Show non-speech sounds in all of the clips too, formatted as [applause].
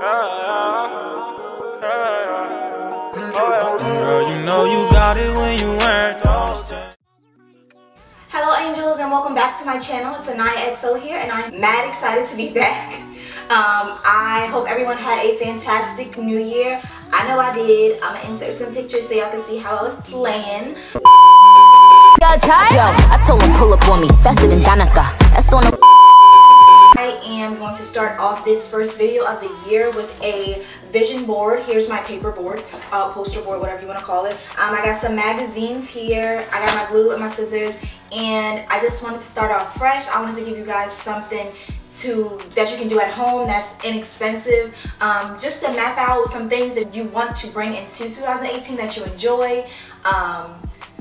Girl, you know you got it when you wear those. Hello angels and welcome back to my channel. It's Aniyah XO here and I'm mad excited to be [laughs] back. Um, I hope everyone had a fantastic new year. I know I did. I'm gonna insert some pictures so y'all can see how I was playing. Got tired? Yo, I told him pull up on me, faster than Danica. That's on the I am going to start off this first video of the year with a vision board. Here's my paper board, uh, poster board, whatever you want to call it. Um, I got some magazines here. I got my glue and my scissors. And I just wanted to start off fresh. I wanted to give you guys something to that you can do at home that's inexpensive um, just to map out some things that you want to bring into 2018 that you enjoy um,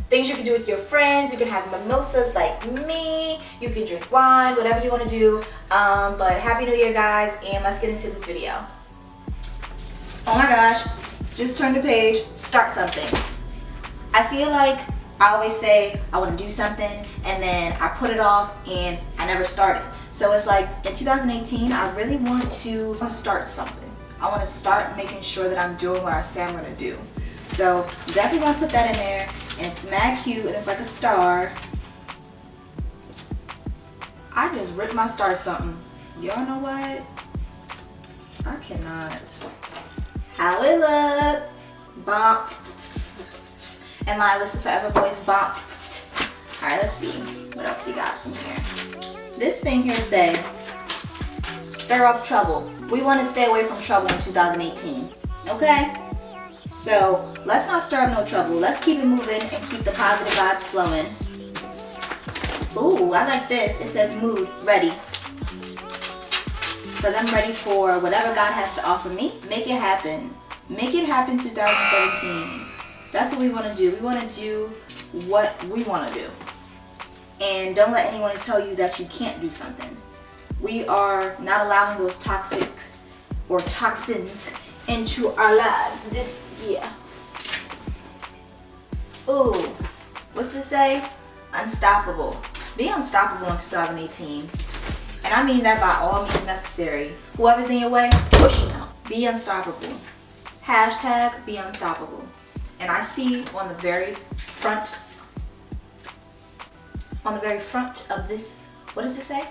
things you can do with your friends. You can have mimosas like me. You can drink wine, whatever you want to do. Um, but Happy New Year, guys, and let's get into this video. Oh my gosh, just turn the page, start something. I feel like I always say I want to do something and then I put it off and I never started. So it's like in 2018, I really want to start something. I want to start making sure that I'm doing what I say I'm going to do. So definitely going to put that in there it's mad cute and it's like a star. I just ripped my star something. Y'all know what? I cannot. How it look? Bump. And Listen Forever Boys bump. Alright, let's see. What else we got in here? This thing here say, stir up trouble. We want to stay away from trouble in 2018. Okay? So let's not stir up no trouble. Let's keep it moving and keep the positive vibes flowing. Ooh, I like this. It says mood, ready. Because I'm ready for whatever God has to offer me. Make it happen. Make it happen 2017. That's what we want to do. We want to do what we want to do. And don't let anyone tell you that you can't do something. We are not allowing those toxic or toxins into our lives this year. Ooh, what's this say? Unstoppable. Be unstoppable in 2018. And I mean that by all means necessary. Whoever's in your way, push them out. Be unstoppable. Hashtag be unstoppable. And I see on the very front, on the very front of this, what does it say?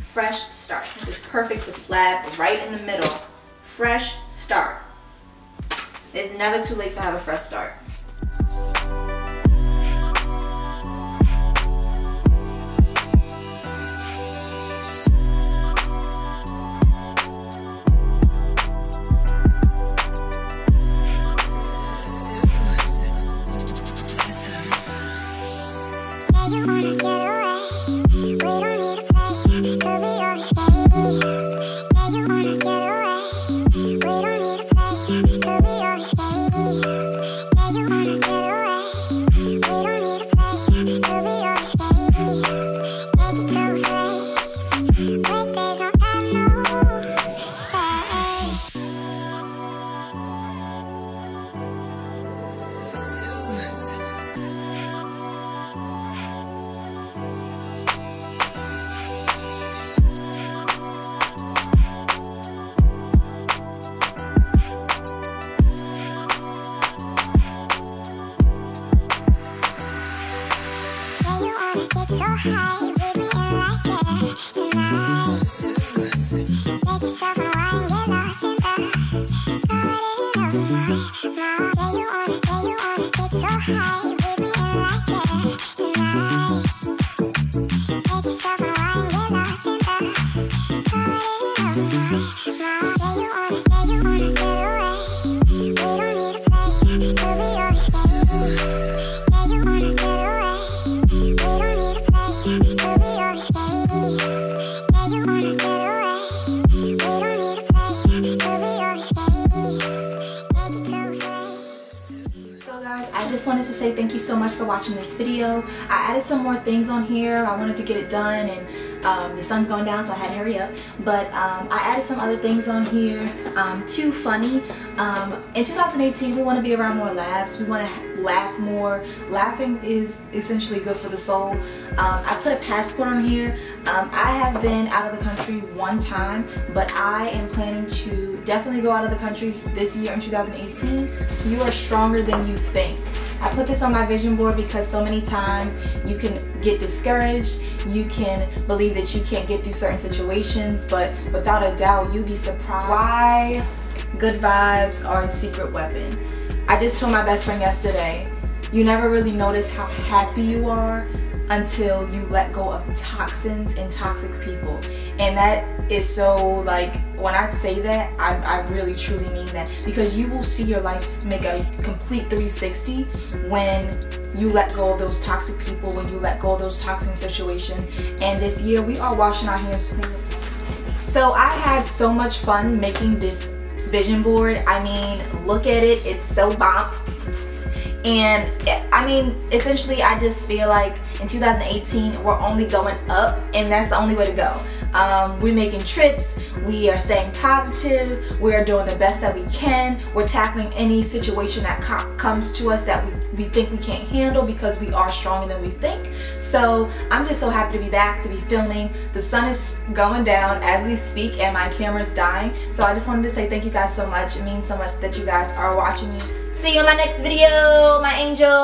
Fresh start. This is perfect to slap right in the middle. Fresh start. It's never too late to have a fresh start. Get so high, baby, and like it tonight. Make yourself guys, I just wanted to say thank you so much for watching this video. I added some more things on here. I wanted to get it done and um, the sun's going down so I had to hurry up. But um, I added some other things on here. Um, too funny. Um, in 2018 we want to be around more laughs. We want to laugh more. Laughing is essentially good for the soul. Um, I put a passport on here. Um, I have been out of the country one time, but I am planning to definitely go out of the country this year in 2018. You are stronger than you think. I put this on my vision board because so many times you can get discouraged, you can believe that you can't get through certain situations, but without a doubt, you'd be surprised why good vibes are a secret weapon. I just told my best friend yesterday, you never really notice how happy you are until you let go of toxins and toxic people. And that is so like when I say that I, I really truly mean that. Because you will see your life make a complete 360 when you let go of those toxic people when you let go of those toxic situations. And this year we are washing our hands clean. So I had so much fun making this vision board. I mean look at it. It's so bonked and I mean essentially I just feel like in 2018 we're only going up and that's the only way to go um, we're making trips, we are staying positive, we are doing the best that we can, we're tackling any situation that co comes to us that we, we think we can't handle because we are stronger than we think. So I'm just so happy to be back, to be filming. The sun is going down as we speak and my camera's dying. So I just wanted to say thank you guys so much. It means so much that you guys are watching me. See you in my next video, my angel.